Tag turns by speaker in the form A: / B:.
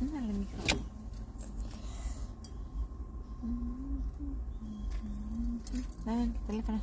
A: Ándale, mijo. Dale, teléfono.